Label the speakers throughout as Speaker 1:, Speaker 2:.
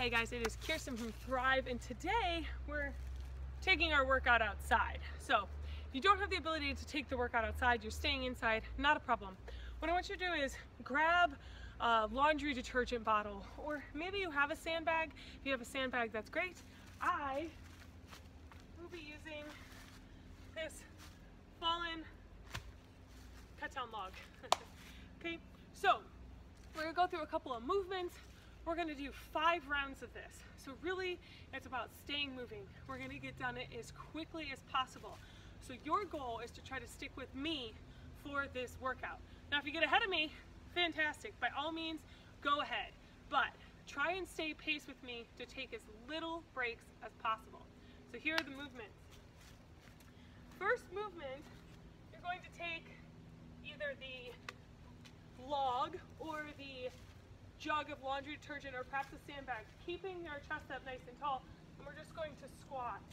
Speaker 1: Hey guys, it is Kirsten from Thryve and today we're taking our workout outside. So if you don't have the ability to take the workout outside, you're staying inside, not a problem. What I want you to do is grab a laundry detergent bottle or maybe you have a sandbag. If you have a sandbag, that's great. I will be using this fallen cut down log. okay, so we're gonna go through a couple of movements we're gonna do five rounds of this. So really, it's about staying moving. We're gonna get done it as quickly as possible. So your goal is to try to stick with me for this workout. Now, if you get ahead of me, fantastic. By all means, go ahead. But try and stay pace with me to take as little breaks as possible. So here are the movements. First movement, you're going to take either the log or the jug of laundry detergent or perhaps a sandbag, keeping our chest up nice and tall. And we're just going to squat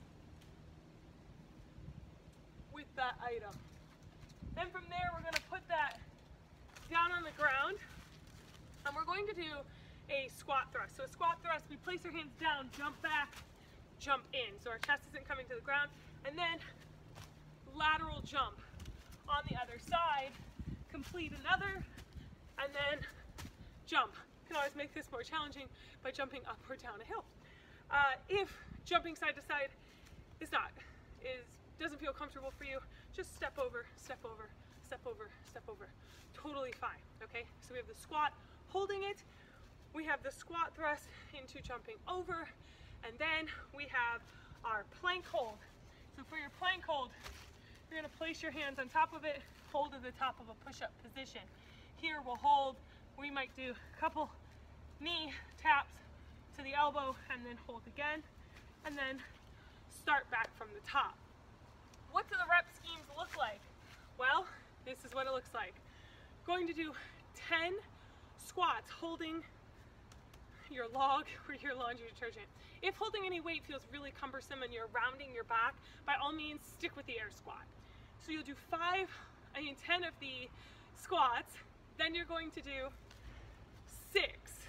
Speaker 1: with that item. Then from there, we're gonna put that down on the ground and we're going to do a squat thrust. So a squat thrust, we place our hands down, jump back, jump in. So our chest isn't coming to the ground. And then lateral jump on the other side, complete another, and then jump can always make this more challenging by jumping up or down a hill. Uh, if jumping side to side is not, is doesn't feel comfortable for you, just step over, step over, step over, step over. Totally fine, okay? So we have the squat, holding it. We have the squat thrust into jumping over. And then we have our plank hold. So for your plank hold, you're gonna place your hands on top of it, hold at the top of a push-up position. Here we'll hold we might do a couple knee taps to the elbow and then hold again and then start back from the top. What do the rep schemes look like? Well, this is what it looks like. Going to do 10 squats holding your log or your laundry detergent. If holding any weight feels really cumbersome and you're rounding your back, by all means stick with the air squat. So you'll do five, I mean 10 of the squats, then you're going to do six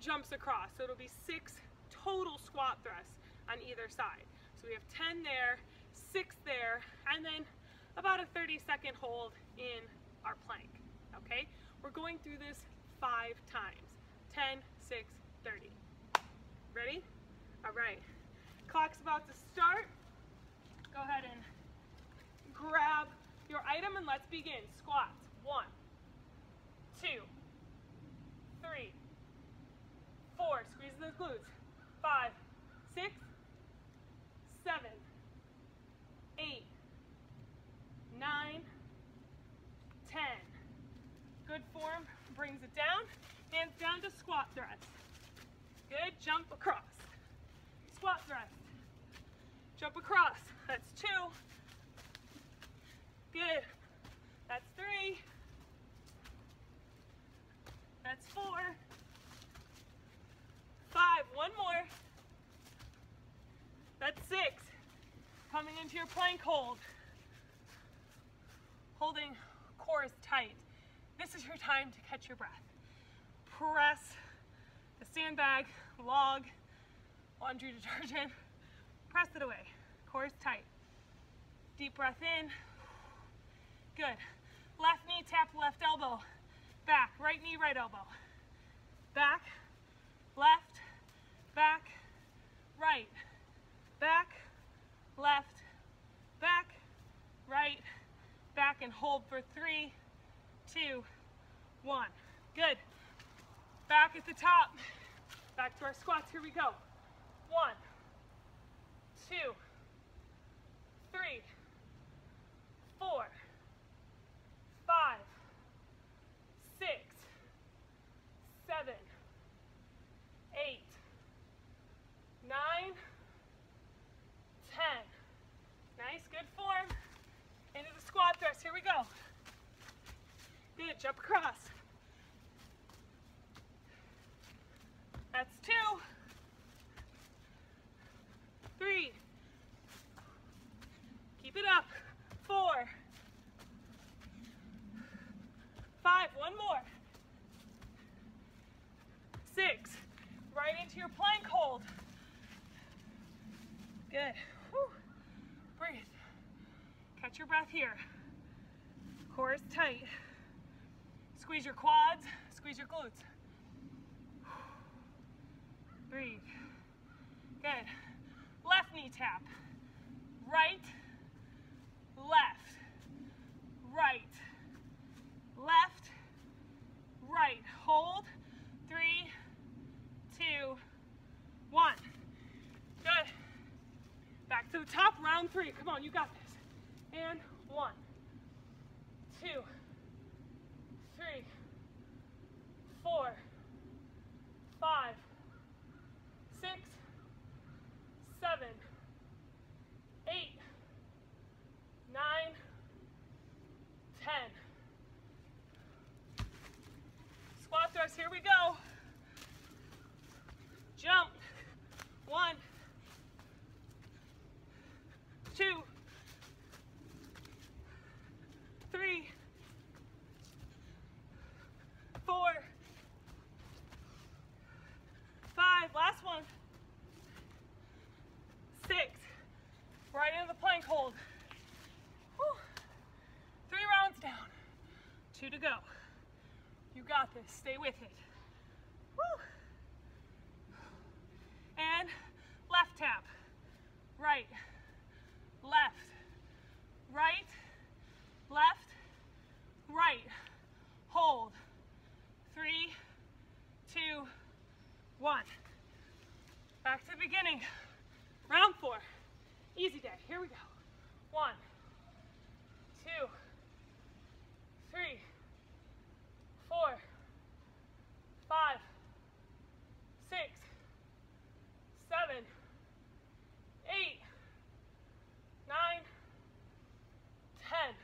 Speaker 1: jumps across. So it'll be six total squat thrusts on either side. So we have 10 there, six there, and then about a 30 second hold in our plank, okay? We're going through this five times. 10, 6, 30. Ready? All right. Clock's about to start. Go ahead and grab your item and let's begin. Squats. One, two, three, four, squeeze those glutes, five, six, seven, eight, nine, ten. Good form, brings it down, hands down to squat thrust. Good, jump across. Squat thrust. Jump across, that's two. Good, that's three. That's four. Five, one more. That's six. Coming into your plank hold. Holding core is tight. This is your time to catch your breath. Press the sandbag, log, laundry detergent. Press it away. Core is tight. Deep breath in. Good. Left knee tap left elbow back, right knee, right elbow. Back, left, back, right, back, left, back, right, and hold for three, two, one. Good. Back at the top. Back to our squats. Here we go. One, two, three, four, five, six, seven, eight, nine, ten. Nice, good form. Into the squat thrust, here we go. Good, jump across. That's two, three, keep it up, four, Five, one more. Six, right into your plank hold. Good. Whew. Breathe. Catch your breath here. Core is tight. Squeeze your quads, squeeze your glutes. Breathe. Good. Left knee tap. Right, left, right, left, right. Hold. Three, two, one. Good. Back to the top, round three. Come on, you got this. And one, two, three, four, five, six, seven, eight, nine, ten. Squat thrust, here we go. Jump. One, two, three, four, five, last one, six, right into the plank hold. Whew. Three rounds down, two to go. You got this, stay with it. Woo. And left tap, right, left, right, left, right. Hold. Three, two, one. Back to the beginning. Round four. Easy day. Here we go. One, two, three, four, five, six, seven, eight, nine, ten.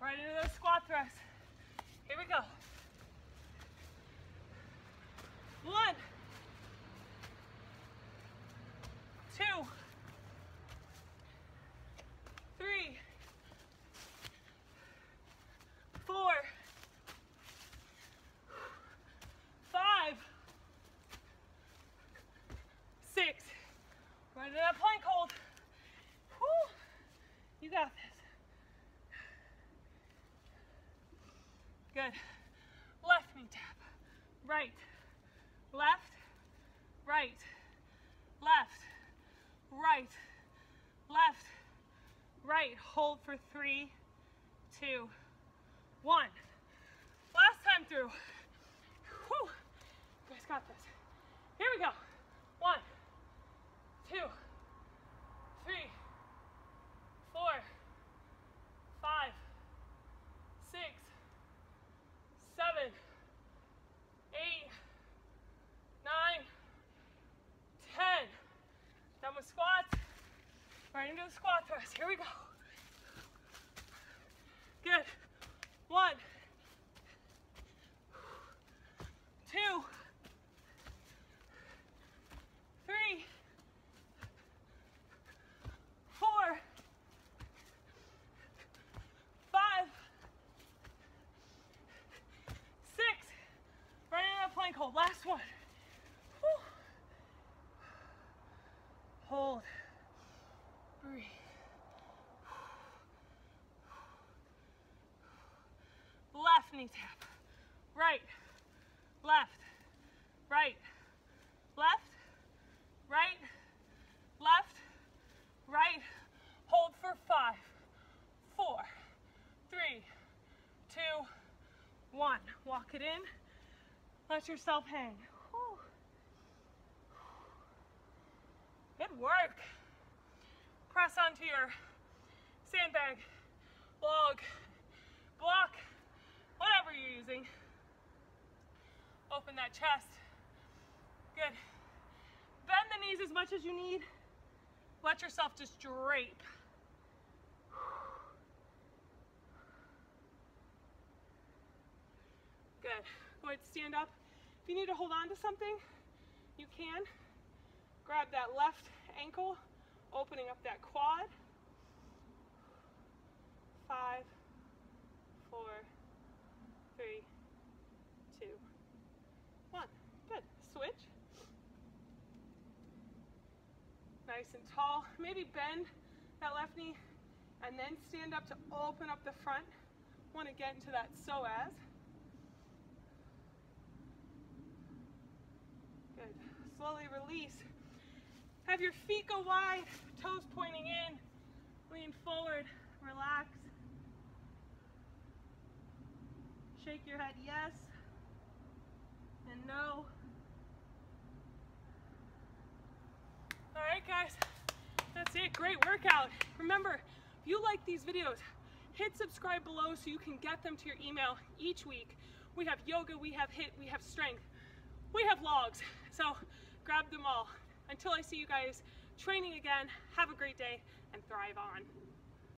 Speaker 1: Right into those squat thrusts. Here we go. One, two, three, four, five, six. Into that plank hold. Whew. You got this. Good. Left knee tap. Right. Left. Right. Left. Right. Left. Right. Hold for three, two, one. Last time through. Whew. You guys got this. Here we go. One, two, three, four, five, six, seven, eight, nine, ten. Done with squats. Right into the squat thrust. Here we go. Good. One, two, three, four, five, six. Right into that plank hold. Last one. Whew. Hold. Breathe. Knee tap. Right. Left. Right. Left. Right. Left. Right. Hold for five, four, three, two, one. Walk it in. Let yourself hang. Good work. Press onto your sandbag, log, block, whatever you're using. Open that chest. Good. Bend the knees as much as you need. Let yourself just drape. Good. Go ahead, stand up. If you need to hold on to something, you can. Grab that left ankle, opening up that quad. Five, four, three, two, one. Good. Switch. Nice and tall. Maybe bend that left knee and then stand up to open up the front. Want to get into that psoas. Good. Slowly release. Have your feet go wide, toes pointing in. Lean forward, relax. Shake your head yes and no. All right, guys, Great workout. Remember, if you like these videos, hit subscribe below so you can get them to your email each week. We have yoga, we have HIIT, we have strength, we have logs. So grab them all. Until I see you guys training again, have a great day and thrive on.